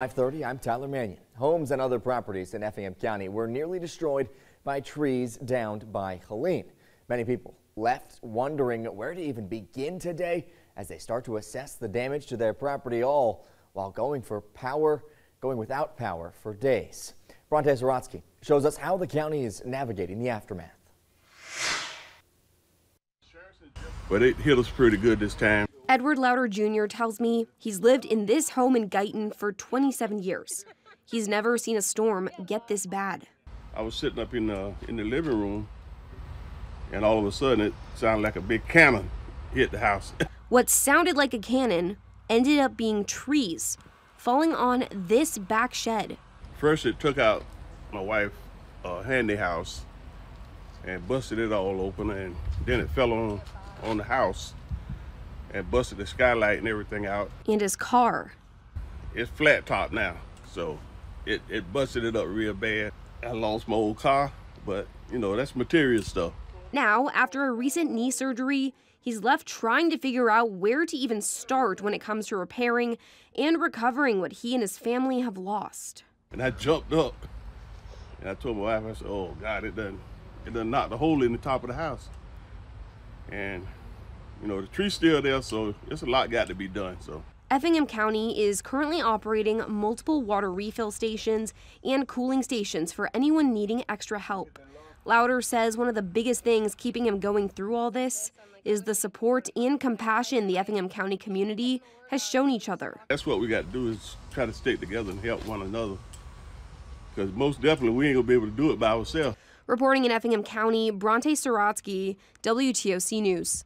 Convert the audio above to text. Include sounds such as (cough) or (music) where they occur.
530, I'm Tyler Mannion. Homes and other properties in Effingham County were nearly destroyed by trees downed by Helene. Many people left wondering where to even begin today as they start to assess the damage to their property all while going for power, going without power for days. Bronte Zaratsky shows us how the county is navigating the aftermath. But it hit us pretty good this time. Edward Louder Jr. tells me he's lived in this home in Guyton for 27 years. He's never seen a storm get this bad. I was sitting up in the in the living room, and all of a sudden it sounded like a big cannon hit the house. (laughs) what sounded like a cannon ended up being trees falling on this back shed. First, it took out my wife's uh, handy house and busted it all open, and then it fell on on the house and busted the skylight and everything out. And his car. It's flat top now, so it, it busted it up real bad. I lost my old car, but you know, that's material stuff. Now, after a recent knee surgery, he's left trying to figure out where to even start when it comes to repairing and recovering what he and his family have lost. And I jumped up and I told my wife, I said, oh God, it done, it done knocked a hole in the top of the house. And you know, the tree's still there, so there's a lot got to be done. So. Effingham County is currently operating multiple water refill stations and cooling stations for anyone needing extra help. Louder says one of the biggest things keeping him going through all this is the support and compassion the Effingham County community has shown each other. That's what we got to do is try to stick together and help one another. Because most definitely we ain't going to be able to do it by ourselves. Reporting in Effingham County, Bronte Saratsky, WTOC News.